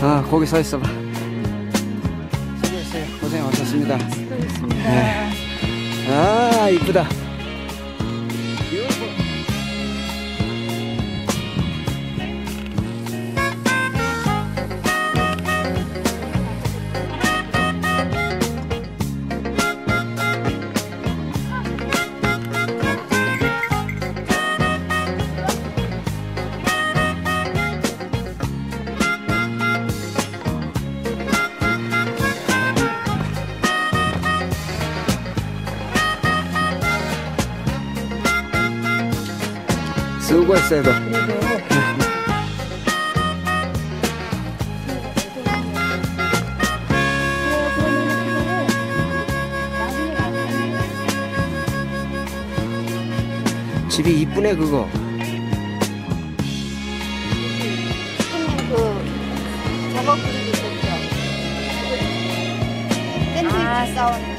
아, 거기 서 있어 봐. 수고했어요. 고생 하셨습니다. 네. 아, 이쁘다. 수고했어요. 너. 집이 이쁘네 그거. 그 저거 그리고 있었죠. 샌드위치 싸우는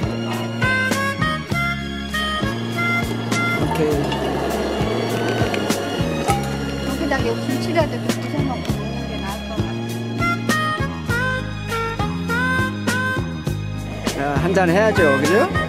오케이. 여기다가 김치라도 좀 부숴놓고 먹는 게 나을 것 같아. 아, 한잔 해야죠, 그죠?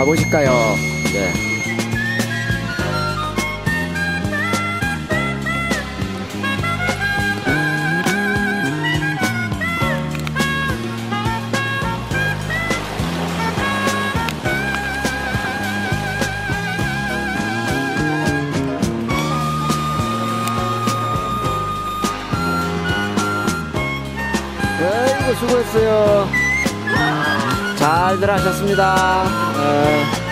가보실까요? 네. 수고했어요. 잘들 하셨습니다. 네.